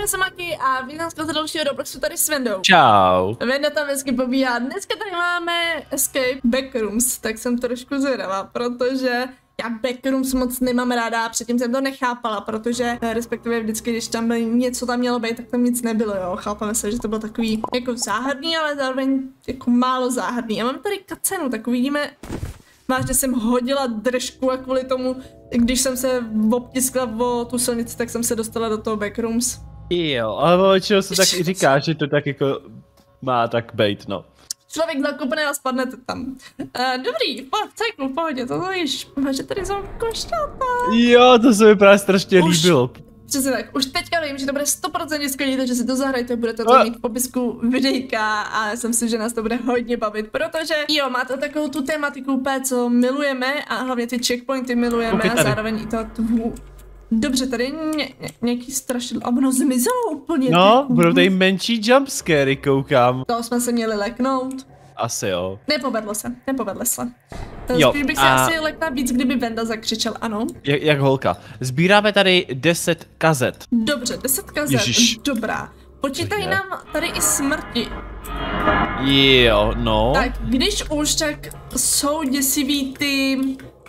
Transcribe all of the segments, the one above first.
Ahoj, jsem Maki a vítám z dalšího Robloxu tady s Vendou. Čau. Venda tam hezky pobíhá. Dneska tady máme Escape Backrooms, tak jsem trošku zvědavá, protože já Backrooms moc nemám ráda, předtím jsem to nechápala, protože eh, respektive vždycky, když tam něco tam mělo být, tak tam nic nebylo, jo. Chápeme se, že to bylo takový jako záhadný, ale zároveň jako málo záhadný. A mám tady kacenu, tak uvidíme, Vážně jsem hodila držku a kvůli tomu, když jsem se obtiskla o tu silnici, tak jsem se dostala do toho backrooms. Jo, ale většinou se tak i říká, že to tak jako má tak bejt, no. Člověk zakopne a spadnete tam. Uh, dobrý, po, cyklu, v pohodě, to víš, že tady jsou košťata. Jo, to se mi právě strašně Už. líbilo. Přesně tak, už teďka vím, že to bude 100% skvělý, takže si to zahrajte, budete to mít v popisku videjka a jsem si, že nás to bude hodně bavit, protože jo, má to takovou tu tematiku úplně, co milujeme a hlavně ty checkpointy milujeme a zároveň i to tu Dobře, tady ně, ně, nějaký strašidlo, a ono zmizelo úplně. No, budou tady menší jumpscary, koukám. To jsme se měli leknout. Asi jo. Nepovedlo se, nepovedlo se. Jo, Spíš bych a... si asi lekla víc, kdyby Venda zakřičel ano. Jak, jak holka. Sbíráme tady 10 kazet. Dobře, 10 kazet, Ježiš. dobrá. Počítají nám tady i smrti. Jo, no. Tak, když už, tak jsou děsivý ty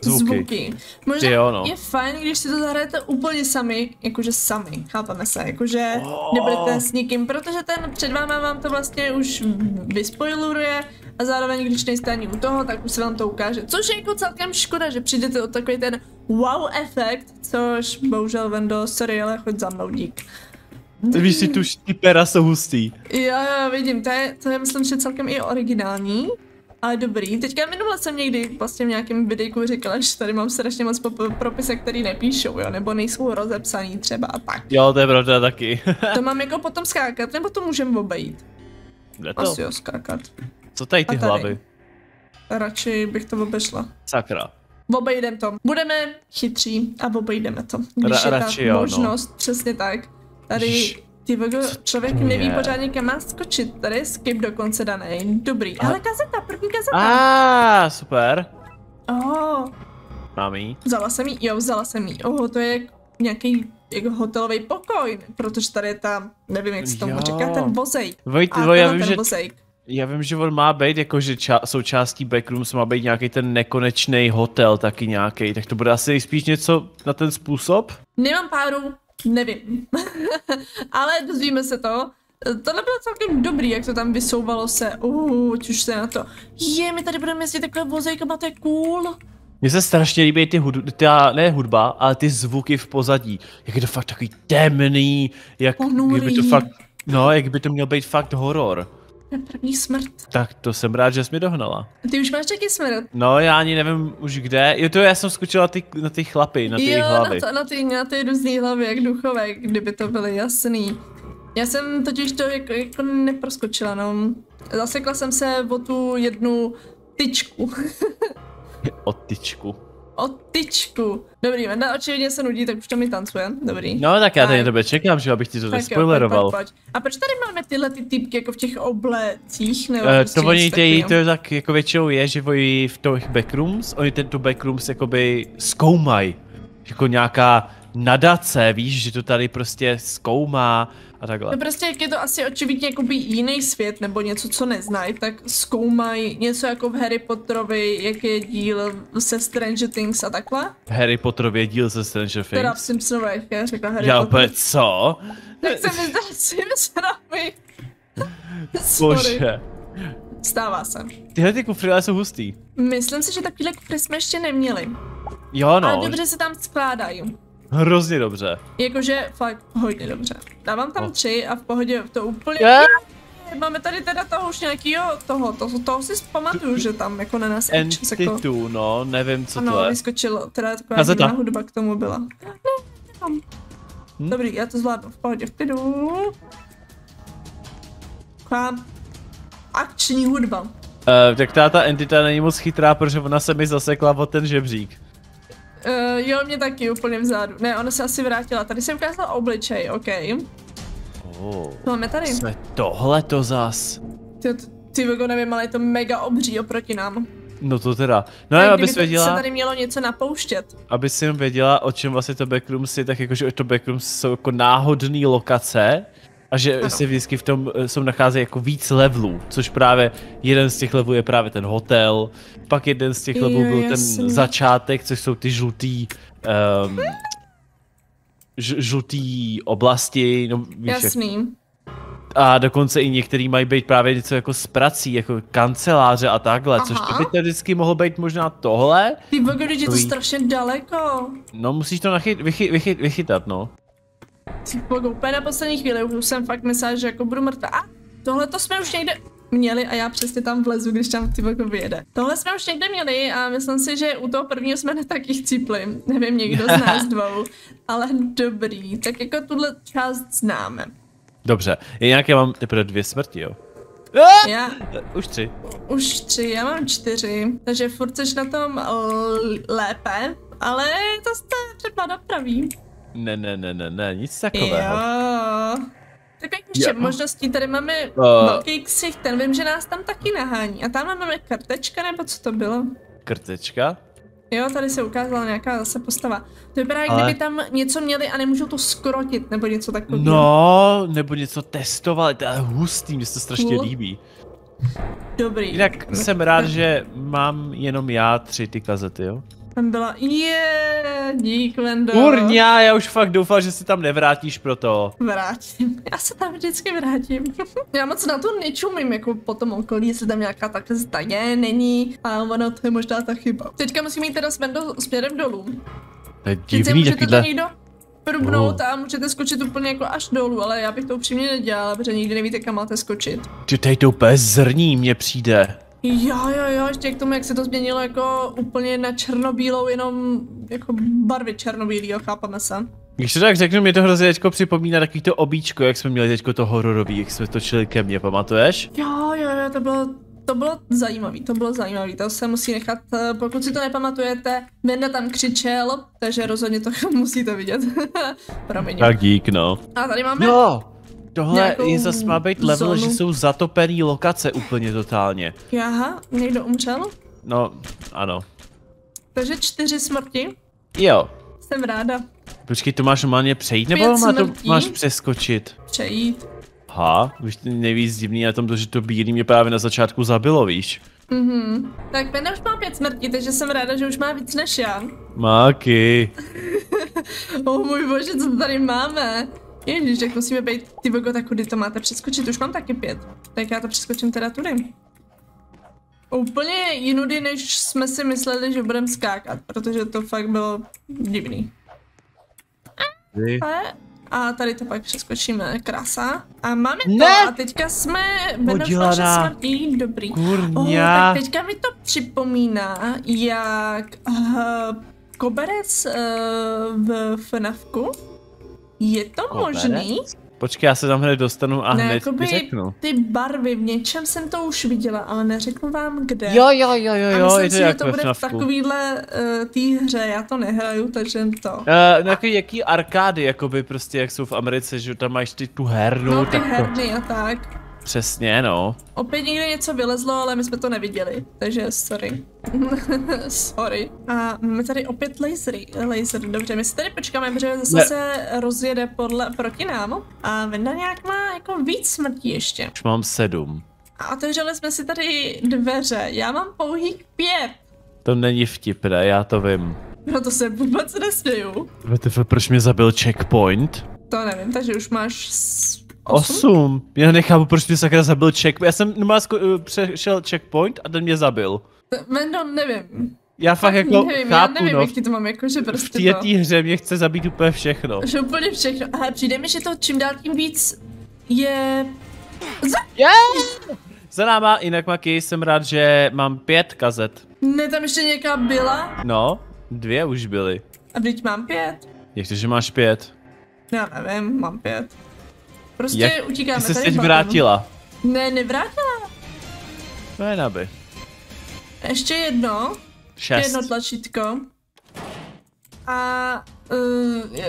zvuky. zvuky. Možná jo, no. je fajn, když si to zahrajete úplně sami, jakože sami, chápeme se, jakože oh. nebudete s nikým, protože ten před váma vám to vlastně už vyspoiluje a zároveň, když nejste ani u toho, tak už se vám to ukáže. Což je jako celkem škoda, že přijdete o takový ten wow efekt, což bohužel Vendo, sorry, ale choď za mnou, dík. Víš si, tu ty pera jsou hustý. Jo, jo, vidím, to je, to je myslím, že celkem i originální. Ale dobrý, teďka minule jsem někdy vlastně v nějakém videjku říkala, že tady mám strašně moc propisek, který nepíšou, jo, nebo nejsou rozepsaný třeba a tak. Jo, to je pravda taky. to mám jako potom skákat, nebo to můžeme obejít? Jde to? Asi jo, skákat. Co tady ty tady? hlavy? Radši bych to obešla. Sakra. Obejdem to. Budeme chytří a obejdeme to. Když Ra- je ta radši jo, no. možnost, no. přesně tak. Tady Jež ty vogo, člověk neví je? pořádně kam má skočit, tady je skip dokonce daný, dobrý, ale kazeta, první kazeta. A ah, super. Oh. Mám jí. Vzala jsem jí, jo, vzala jsem jí, oh, to je nějaký jako hotelový pokoj, protože tady je tam, nevím jak se tomu říká, ten vozejk. Vojt, A já vím, že... Vozejk. Já vím, že on má být, jakože ča- součástí Backrooms má být nějaký ten nekonečný hotel taky nějaký, tak to bude asi spíš něco na ten způsob? Nemám páru, Nevím. Ale dozvíme se to. Tohle bylo celkem dobrý, jak to tam vysouvalo se. Uh, už se na to. Je, my tady budeme jezdit takhle vozejkama, to je cool. Mně se strašně líbí ty hudba, ta, ne hudba, ale ty zvuky v pozadí. Jak je to fakt takový temný, jak, jak by to fakt, no, jak by to měl být fakt horor. První smrt. Tak to jsem rád, že jsi mi dohnala. Ty už máš taky smrt? No, já ani nevím už kde. Jo, to já jsem skočila ty, na ty chlapy, na ty jo, hlavy. Jo, na, na ty, na ty různý hlavy, jak duchové, kdyby to byly jasný. Já jsem totiž to jako, jako neproskočila, no. Zasekla jsem se o tu jednu tyčku. o tyčku o tyčku. Dobrý, Venda očividně se nudí, tak už to mi tancuje. Dobrý. No tak já tady na tebe čekám, že abych ti to nespoileroval. A proč tady máme tyhle ty typky jako v těch oblecích? Nebo uh, to oni ty, to je tak jako většinou je, že oni v těch backrooms, oni tento backrooms jakoby zkoumají. Jako nějaká nadace, víš, že to tady prostě zkoumá a takhle. No prostě jak je to asi očividně jakoby jiný svět nebo něco, co neznají, tak zkoumají něco jako v Harry Potterovi, jak je díl se Stranger Things a takhle. Harry Potterovi je díl se Stranger Things? Teda v Simpsonových, já řekla Harry Já opět co? Tak se mi zdá Simpsonovi. Bože. Stává se. Tyhle ty kufry jsou hustý. Myslím si, že takovýhle kufry jsme ještě neměli. Jo no. Ale dobře se tam skládají. Hrozně dobře. Jakože fakt hodně dobře. Dávám tam no. tři a v pohodě to úplně... Yeah. Máme tady teda toho už nějakýho toho, toho, toho si pamatuju, že tam jako na nás Entity, jako... no, nevím co ano, to je. vyskočilo, teda taková divná hudba k tomu byla. Hm? Dobrý, já to zvládnu, v pohodě, v klidu. Taková akční hudba. Uh, tak táta entita není moc chytrá, protože ona se mi zasekla o ten žebřík. Uh, jo, mě taky úplně vzadu. Ne, ona se asi vrátila. Tady jsem ukázala obličej, OK. Oh, máme tady. Co tohle to zas? Ty, ty Vigo, nevím, ale je to mega obří oproti nám. No to teda. No a abys to- se věděla, tady mělo něco napouštět. aby si jen věděla, o čem vlastně to Backrooms je, tak jakože to Backrooms jsou jako náhodné lokace a že Ano. se vždycky v tom eh, jsou nacházejí jako víc levelů, což právě jeden z těch levelů je právě ten hotel, pak jeden z těch Jo, levelů byl jasně. ten začátek, což jsou ty žlutý um, ž- žlutý oblasti, no víš, jak- Jasný. a dokonce i některý mají být právě něco jako s prací, jako kanceláře a takhle, Aha. což to by teoreticky mohlo být možná tohle. Ty když je to strašně daleko. No musíš to nachyt, vychy, vychy, vychytat, no. Ty vogo, úplně na poslední chvíli už jsem fakt myslela, že jako budu mrtvá. A tohle to jsme už někde měli a já přesně tam vlezu, když tam ty vogo vyjede. Tohle jsme už někde měli a myslím si, že u toho prvního jsme ne taky chcípli. Nevím, někdo z nás dvou. Ale dobrý, tak jako tuhle část známe. Dobře, jinak já mám teprve dvě smrti, jo. Já Už tři. už tři, já mám čtyři, takže furt jsi na tom l- lépe, ale to jste třeba napraví. Ne, ne, ne, ne, ne, nic Jo. takového. Tak jak ještě Jo. možností, tady máme Uh. velký ksich, ten vím, že nás tam taky nahání. A tam máme kartečka, nebo co to bylo? Krtečka. Jo, tady se ukázala nějaká zase postava. To vypadá, Ale- kdyby tam něco měli a nemůžou to skrotit, nebo něco takového. No, nebo něco testovali, to je hustý, mně se to strašně Cool. líbí. Dobrý. Jinak jsem rád, že mám jenom já tři ty kazety, jo. Tam byla, je, dík, Vendo. Kurňa, já už fakt doufal, že si tam nevrátíš pro to. Vrátím. Já se tam vždycky vrátím. Já moc na to nečumím, jako po tom okolí, jestli tam nějaká tak zda je, není. A ono to je možná ta chyba. Teďka musím jít teda směrem, do, směrem dolů. To je Teď se divný můžete to takovýhle. někdo Oh. a můžete skočit úplně jako až dolů, ale já bych to upřímně nedělala, protože nikdy nevíte, kam máte skočit. Ty tady to úplně zrní mně přijde. Jo, jo, jo, ještě k tomu, jak se to změnilo jako úplně na černobílou, jenom jako barvy černobílýho, chápeme se. Když to tak řeknu, mě to hrozně teďko připomíná takový to obíčko, jak jsme měli teďko to hororový, jak jsme točili ke mně, pamatuješ? Jo, jo, jo, to bylo, to bylo zajímavý, to bylo zajímavý, to se musí nechat, eh, pokud si to nepamatujete, Menda tam křičel, takže rozhodně to musíte vidět. Promiň. Tak dík, no. A tady máme No, tohle je zase má být level, zónu. že jsou zatopený lokace úplně totálně. Jaha, někdo umřel? No, ano. Takže čtyři smrti. Jo. Jsem ráda. Počkej, to máš normálně přejít, nebo Pět má to, smrtí. máš přeskočit? Přejít. Ha, víš, to nejvíc divný na tom to, že to bílý mě právě na začátku zabilo, víš? Mhm. Tak Menda už má pět smrtí, takže jsem ráda, že už má víc než já. Máky. O oh, můj bože, co tady máme? Ježíš, tak musíme být, ty bogo, tak kudy to máte přeskočit, už mám taky pět. Tak já to přeskočím teda tudy. Úplně jinudy, než jsme si mysleli, že budeme skákat, protože to fakt bylo divný. Ale- A tady to pak přeskočíme, krása. A máme to, Ne! a teďka jsme vedle Podělaná. flaše smrtí, dobrý. Oh, Kurňa. tak teďka mi to připomíná, jak uh, koberec uh, v FNAFku. Je to Koberec? možný? Počkej, já se tam hned dostanu a Ne, hned jakoby řeknu. ty barvy, v něčem jsem to už viděla, ale neřeknu vám kde. Jo, jo, jo, jo, a jo, myslím je si, to že to bude v takovýhle uh, té hře, já to nehraju, takže to. Uh, no jako jaký arkády, jakoby prostě, jak jsou v Americe, že tam máš ty tu hernu, No ty tak to, herny a tak. Přesně, no. Opět někde něco vylezlo, ale my jsme to neviděli, takže sorry. sorry. A máme tady opět lasery. Laser, dobře, my si tady počkáme, protože zase Ne. se rozjede podle, proti nám. A Venda nějak má jako víc smrtí ještě. Už mám sedm. A otevřeli jsme si tady dveře. Já mám pouhých pět. To není vtipné, já to vím. No to se vůbec nesměju. WTF, proč mě zabil checkpoint? To nevím, takže už máš osm? Osm. Já nechápu, proč mě sakra zabil checkpoint. Já jsem normálně eh, přešel checkpoint a ten mě zabil. Vendo, nevím. Já fakt jako nevím, já chápu, nevím, no. jak ti to mám, jako že V prostě to. té hře mě chce zabít úplně všechno. Že úplně všechno. Ale přijde mi, že to čím dál tím víc je... Yeah! Za náma, jinak Maki, jsem rád, že mám pět kazet. Ne, tam ještě nějaká byla? No, dvě už byly. A teď mám pět. Jak to, že máš pět? Já nevím, mám pět. Prostě Jak utíkáme Ty jsi teď vrátila. Ne, nevrátila. To je naby. Ještě jedno. Ještě Šest. jedno tlačítko. A uh,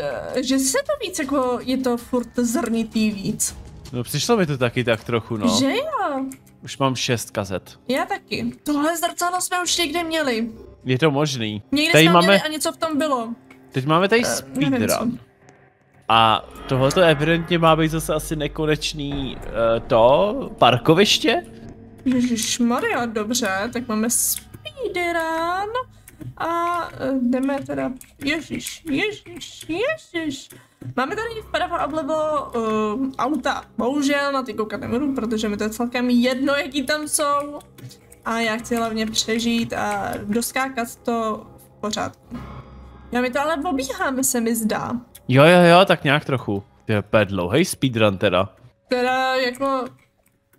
že se to víc jako je to furt zrnitý víc. No přišlo mi to taky tak trochu, no. Že jo? Už mám šest kazet. Já taky. Tohle zrcadlo jsme už někde měli. Je to možný. Někde tady jsme máme, měli a něco v tom bylo. teď máme tady co. speedrun. A tohoto evidentně má být zase asi nekonečný uh, to parkoviště? Ježíš Maria, dobře, tak máme speedrun a eh, jdeme teda, ježíš, ježíš, ježíš. Máme tady vpravo a vlevo uh, auta, bohužel na ty koukat nebudu, protože mi to je celkem jedno, jaký tam jsou. A já chci hlavně přežít a doskákat to v pořádku. Já mi to ale obíháme, se mi zdá. Jo, jo, jo, tak nějak trochu. To je dlouhej speedrun teda. Teda jako...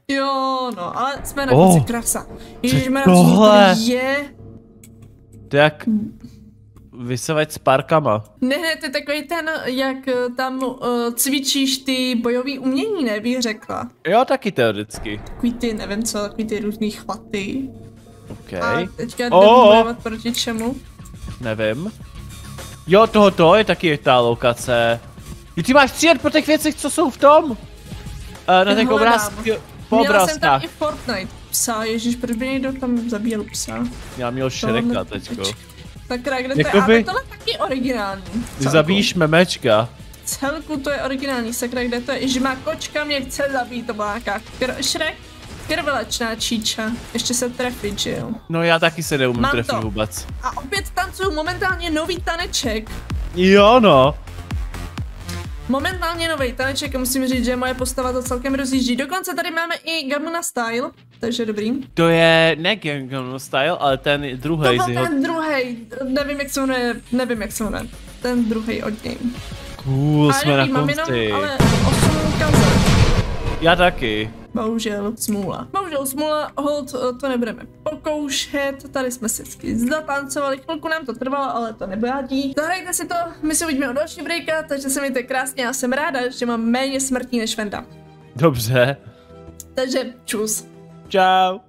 Jo, no, ale jsme na Oh, konci krasa. Ježišmarja, co tohle? to je? To jak vysavač s parkama. Ne, ne, to je takový ten, jak eh, tam uh, cvičíš ty bojový umění, ne, bych řekla. Jo, taky teoreticky. Takový ty, nevím co, takový ty různý chvaty. OK, A teďka Oh, oh. bojovat proti čemu? nevím. Jo, tohoto je taky ta lokace. Jo, ty máš přijet po těch věcech, co jsou v tom? Uh, na těch obrázky, po Měla jsem tam i Fortnite psa, ježíš, proč by někdo tam zabíjel psa? Já měl Shreka teďko. Sakra, kde to je? Jakoby- Ale tohle taky originální. Ty zabíjíš memečka. Celku to je originální, sakra, kde to je? Že má kočka mě chce zabít, to byla nějaká Shrek, krvelečná číča. Ještě se trefit, že jo? No já taky se neumím Mám trefit to. vůbec. A opět tancuju momentálně nový taneček. Jo no. Momentálně nový taneček a musím říct, že moje postava to celkem rozjíždí. Dokonce tady máme i Gamuna Style, takže dobrý. To je ne Gangnam Style, ale ten druhý To byl jeho... ten druhý, nevím jak se jmenuje, nevím jak se jmenuje. Ten druhý od něj. Cool, Ale jsme na dobrý, mám jenom konci. ale 8 kazet. Já taky. Bohužel smůla. Bohužel smůla, hold, eh, to nebudeme pokoušet, tady jsme si vždycky zatancovali, chvilku nám to trvalo, ale to nebojádí. Zahrajte si to, my se uvidíme u další breaka, takže se mějte krásně a jsem ráda, že mám méně smrtí než Venda. Dobře. Takže čus. Čau.